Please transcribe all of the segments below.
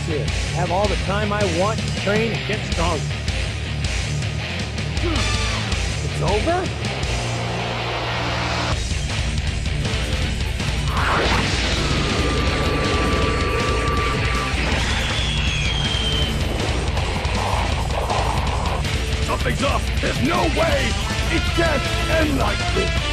here. Have all the time I want to train and get stronger. Hmm. It's over? Something's up! There's no way! It can't end like this!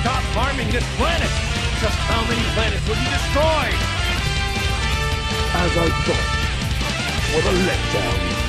Stop harming this planet! Just how many planets will you destroy? As I thought. What a letdown.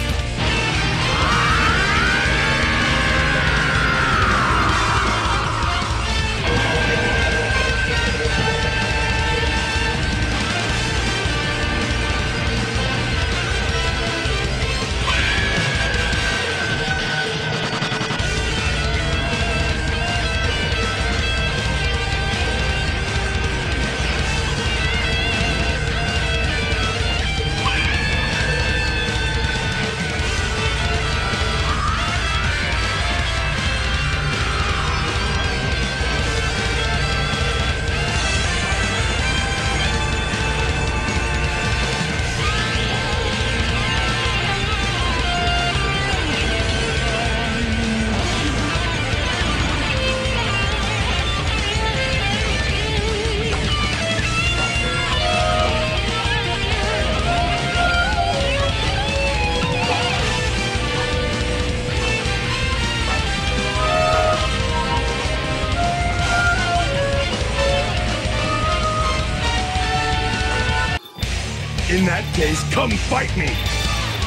In that case, come fight me!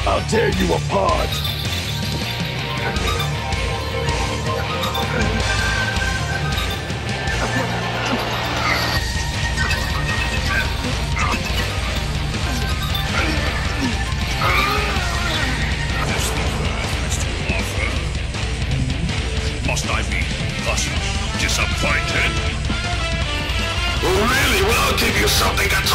I'll tear you apart! Must I be thus disappointed? Really, well, I'll give you something to talk about.